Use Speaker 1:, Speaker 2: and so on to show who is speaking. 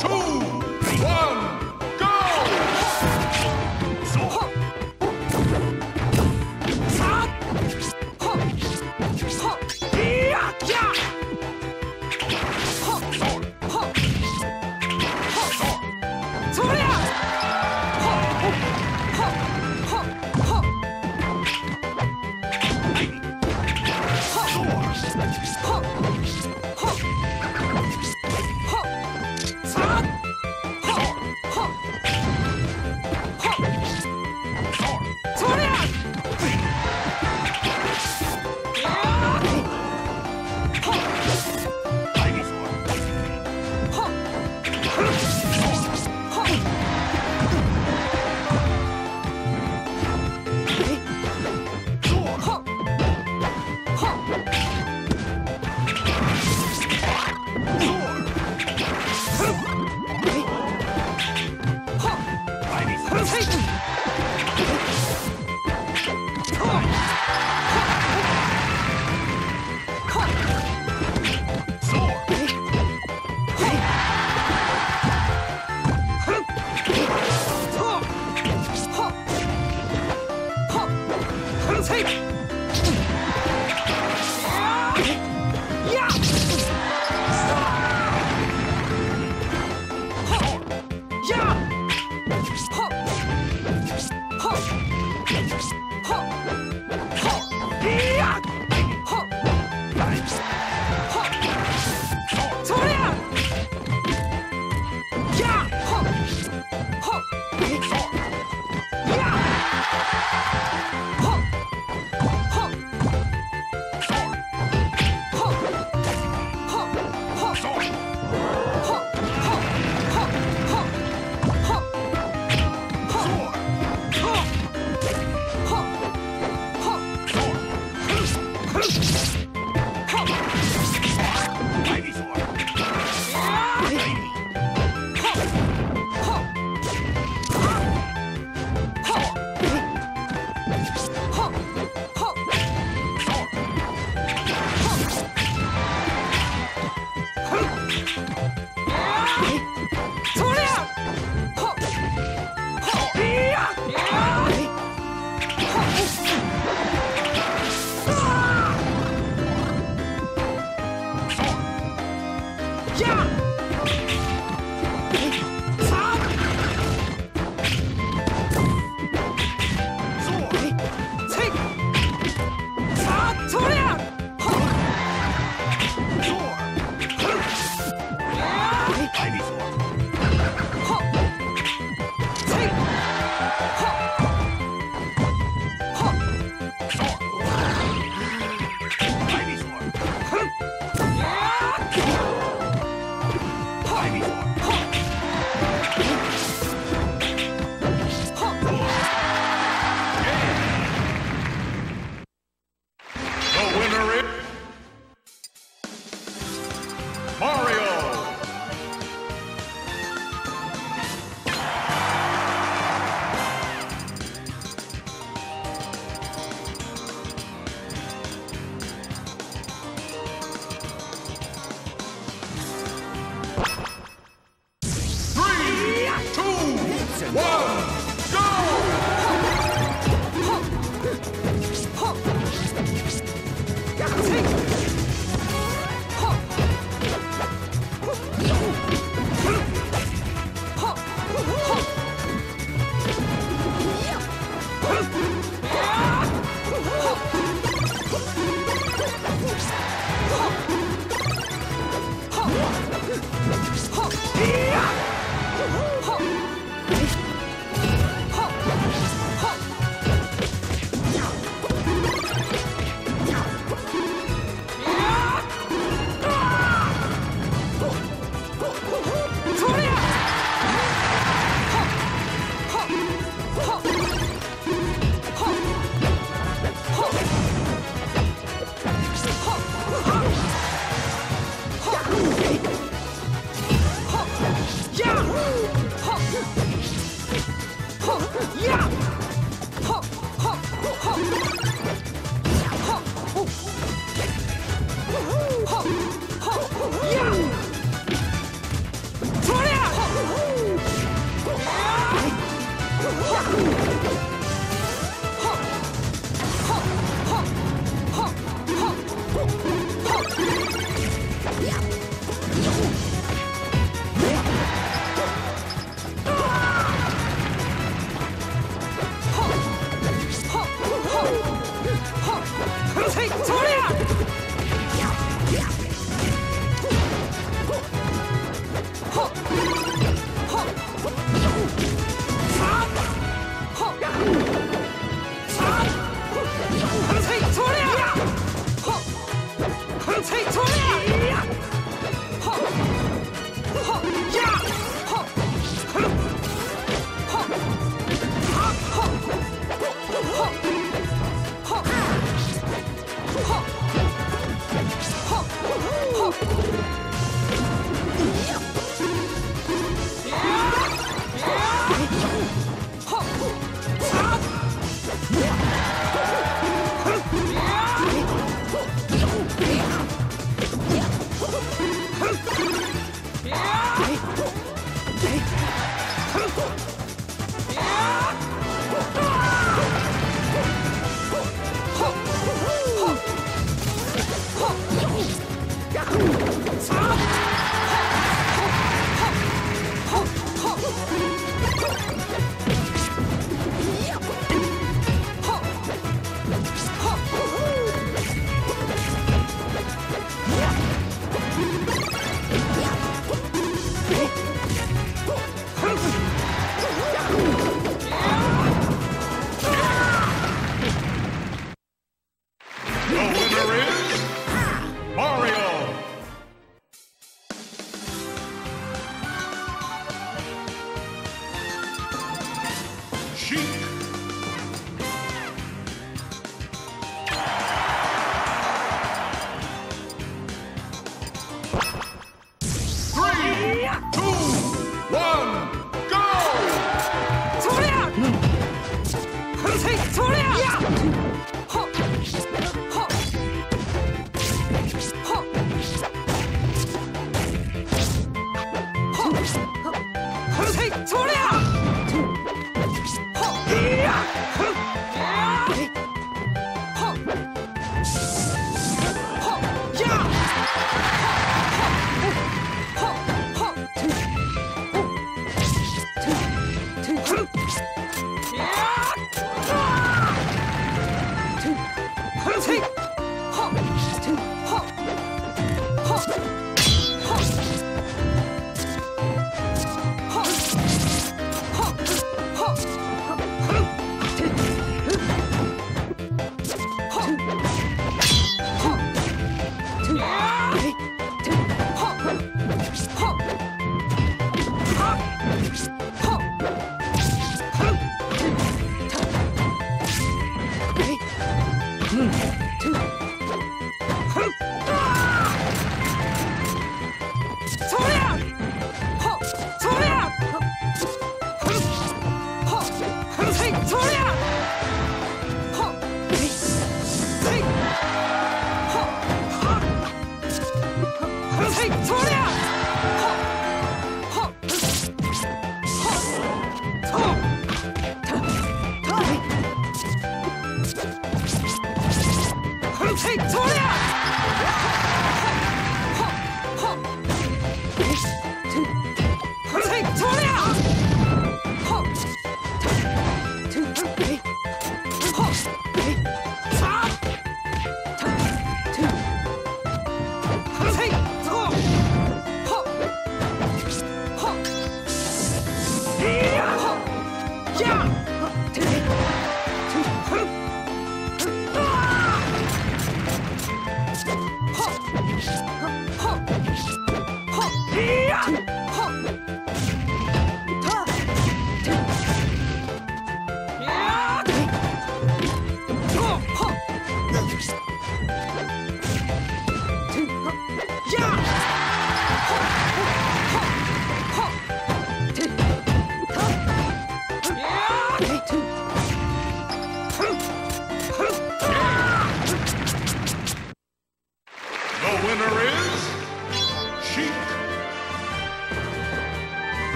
Speaker 1: Two それやはっ Yeah! Ho! ほるせいそりゃ